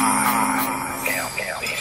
Ah, ah, ah. I am